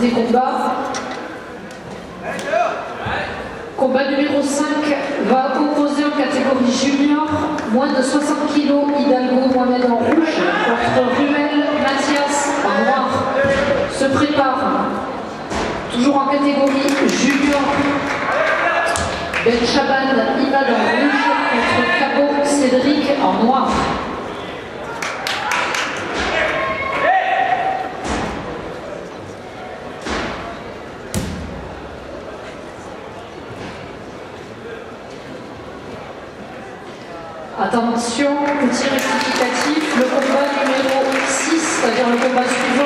des combats. Combat numéro 5 va opposer en catégorie junior, moins de 60 kg, Hidalgo Mohamed en rouge, contre Ruel Mathias en noir. Se prépare, toujours en catégorie junior, Ben Chaban Imad en rouge, contre Cabo Cédric en noir. Attention, petit rectificatif, le combat numéro 6, c'est-à-dire le combat suivant,